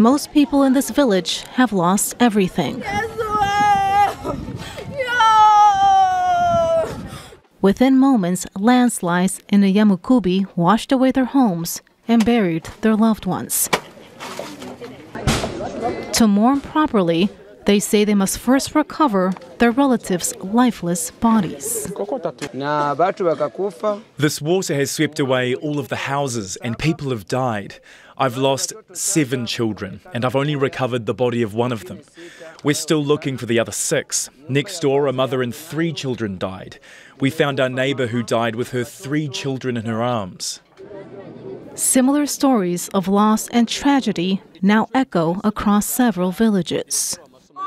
Most people in this village have lost everything. Within moments, landslides in the Nyamukubi washed away their homes and buried their loved ones. To mourn properly, they say they must first recover their relatives' lifeless bodies. This water has swept away all of the houses and people have died. I've lost seven children and I've only recovered the body of one of them. We're still looking for the other six. Next door, a mother and three children died. We found our neighbour who died with her three children in her arms. Similar stories of loss and tragedy now echo across several villages.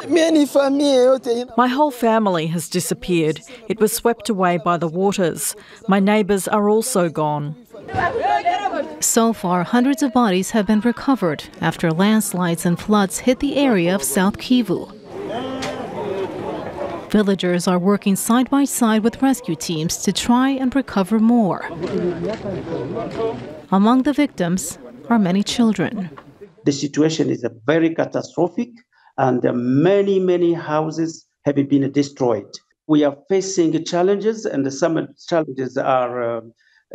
My whole family has disappeared. It was swept away by the waters. My neighbours are also gone. So far, hundreds of bodies have been recovered after landslides and floods hit the area of South Kivu. Villagers are working side by side with rescue teams to try and recover more. Among the victims are many children. The situation is very catastrophic, and many, many houses have been destroyed. We are facing challenges, and some challenges are. Uh,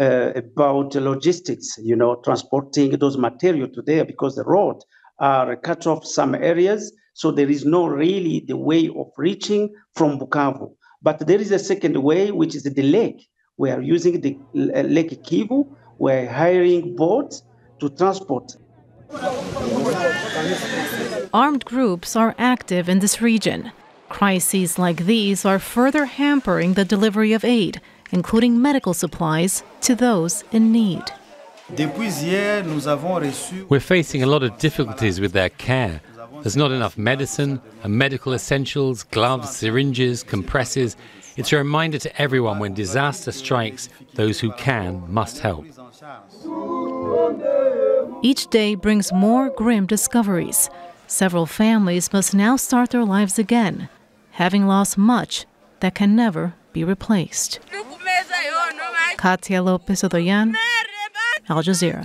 uh, about logistics, you know, transporting those material to there because the road are cut off some areas. So there is no really the way of reaching from Bukavu. But there is a second way, which is the lake. We are using the uh, Lake Kivu. We're hiring boats to transport. Armed groups are active in this region. Crises like these are further hampering the delivery of aid including medical supplies, to those in need. We're facing a lot of difficulties with their care. There's not enough medicine and medical essentials, gloves, syringes, compresses. It's a reminder to everyone when disaster strikes, those who can must help. Each day brings more grim discoveries. Several families must now start their lives again, having lost much that can never be replaced. Katia Lopez Hodoyan, Al Jazeera.